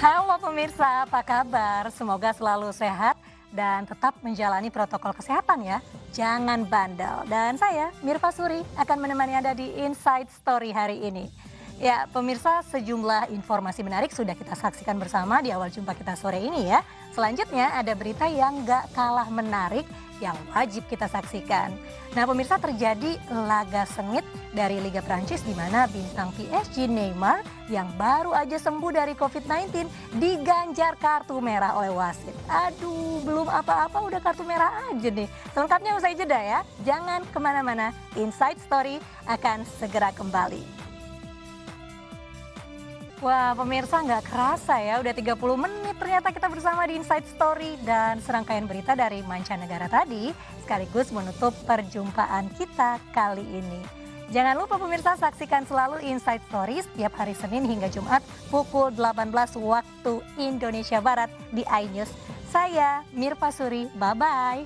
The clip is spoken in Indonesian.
Halo pemirsa, apa kabar? Semoga selalu sehat dan tetap menjalani protokol kesehatan ya. Jangan bandel. Dan saya, Mirva Suri, akan menemani Anda di Inside Story hari ini. Ya, pemirsa sejumlah informasi menarik sudah kita saksikan bersama di awal jumpa kita sore ini ya. Selanjutnya ada berita yang gak kalah menarik yang wajib kita saksikan. Nah pemirsa terjadi laga sengit dari Liga Prancis di mana bintang PSG Neymar yang baru aja sembuh dari COVID-19 diganjar kartu merah oleh wasit. Aduh belum apa-apa udah kartu merah aja nih. Selengkapnya usai jeda ya. Jangan ke mana-mana, Inside Story akan segera kembali. Wah pemirsa nggak kerasa ya udah 30 menit ternyata kita bersama di Inside Story dan serangkaian berita dari mancanegara tadi sekaligus menutup perjumpaan kita kali ini. Jangan lupa pemirsa saksikan selalu Inside Story setiap hari Senin hingga Jumat pukul 18 waktu Indonesia Barat di iNews. Saya Mirpa Suri, bye-bye.